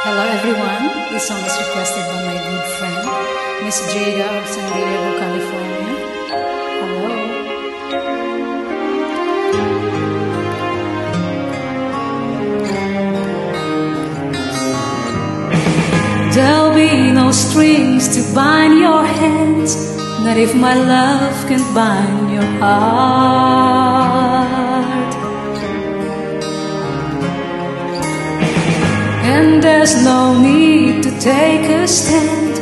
Hello everyone, this song is requested by my good friend, Miss Jada of San Diego, California. Hello. There'll be no strings to bind your hands, not if my love can bind your heart. There's no need to take a stand,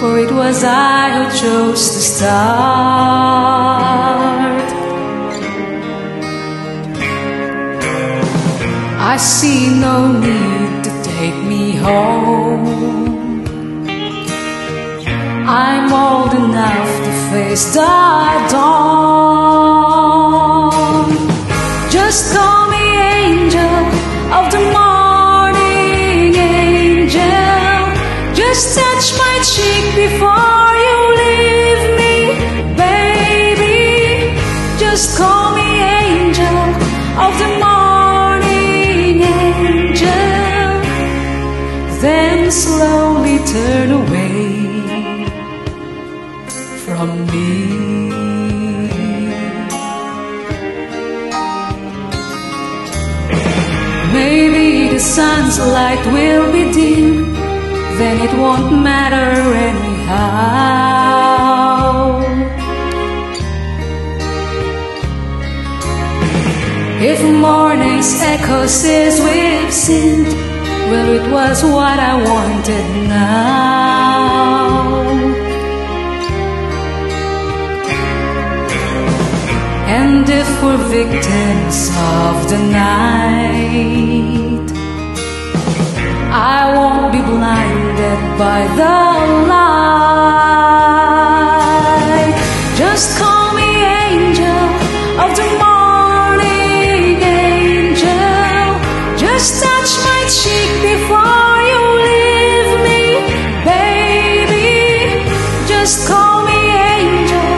for it was I who chose to start. I see no need to take me home. I'm old enough to face the dawn. Just call me angel cheek before you leave me, baby. Just call me angel of the morning, angel. Then slowly turn away from me. Maybe the sun's light will be dim, then it won't matter anyhow. If morning's echo says we've sinned, well, it was what I wanted now. And if we're victims of the night, I won't blinded by the light. Just call me angel of the morning, angel. Just touch my cheek before you leave me, baby. Just call me angel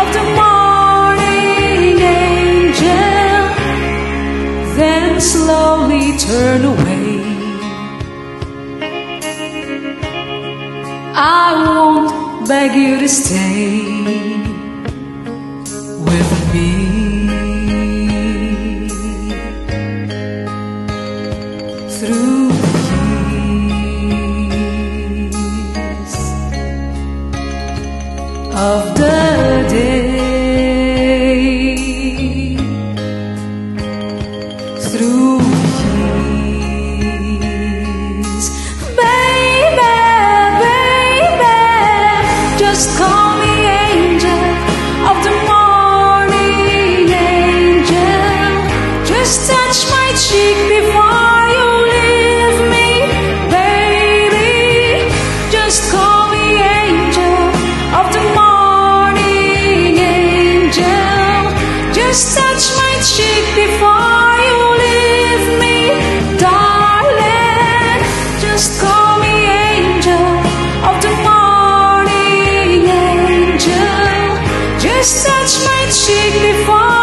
of the morning, angel. Then slowly turn away. I won't beg you to stay with me. Through years of the day, through. Just touch my cheek before you leave me, darling. Just call me angel of the morning, angel. Just touch my cheek before.